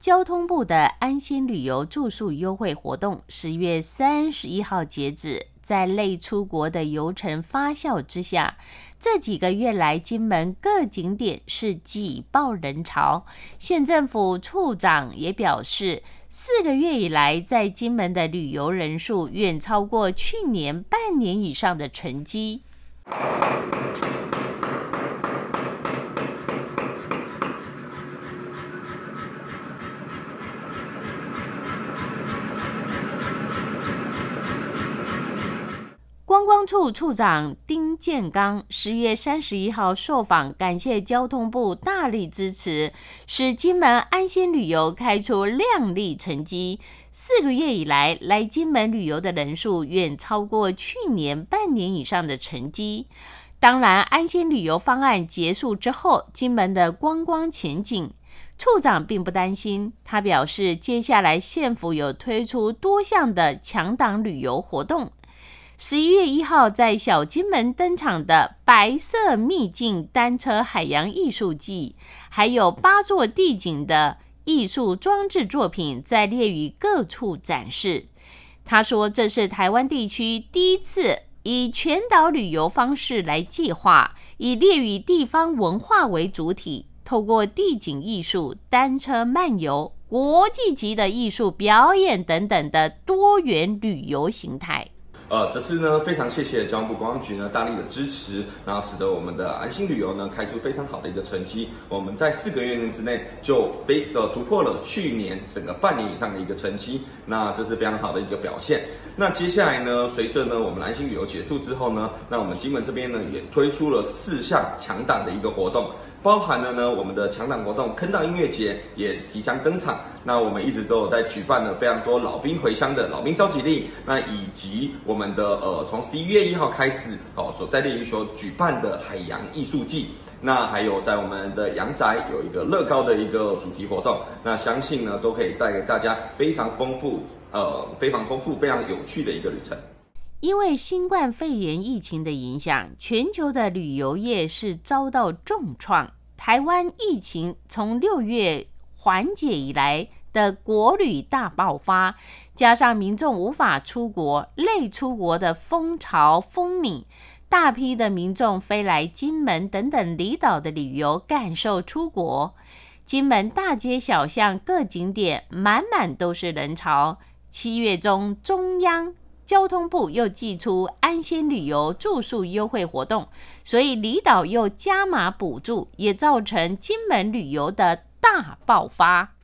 交通部的安心旅游住宿优惠活动十月三十一号截止，在类出国的游程发酵之下，这几个月来金门各景点是挤爆人潮。县政府处长也表示，四个月以来在金门的旅游人数远超过去年半年以上的成绩。观光处处长丁建刚十月三十一号受访，感谢交通部大力支持，使金门安心旅游开出亮丽成绩。四个月以来，来金门旅游的人数远超过去年半年以上的成绩。当然，安心旅游方案结束之后，金门的观光前景，处长并不担心。他表示，接下来县府有推出多项的强档旅游活动。十一月一号，在小金门登场的白色秘境单车海洋艺术季，还有八座地景的艺术装置作品，在列屿各处展示。他说，这是台湾地区第一次以全岛旅游方式来计划，以列屿地方文化为主体，透过地景艺术、单车漫游、国际级的艺术表演等等的多元旅游形态。呃，这次呢，非常谢谢交通部观光局呢大力的支持，然后使得我们的安心旅游呢开出非常好的一个成绩。我们在四个月内之内就非呃突破了去年整个半年以上的一个成绩，那这是非常好的一个表现。那接下来呢，随着呢我们安心旅游结束之后呢，那我们金门这边呢也推出了四项强档的一个活动。包含了呢，我们的强档活动坑道音乐节也即将登场。那我们一直都有在举办了非常多老兵回乡的老兵召集令，那以及我们的呃从十一月一号开始哦所在列屿所举办的海洋艺术季，那还有在我们的阳宅有一个乐高的一个主题活动，那相信呢都可以带给大家非常丰富呃非常丰富非常有趣的一个旅程。因为新冠肺炎疫情的影响，全球的旅游业是遭到重创。台湾疫情从六月缓解以来的国旅大爆发，加上民众无法出国、累出国的风潮风靡，大批的民众飞来金门等等离岛的旅游，感受出国。金门大街小巷各景点满满都是人潮。七月中，中央。交通部又寄出安心旅游住宿优惠活动，所以离岛又加码补助，也造成金门旅游的大爆发。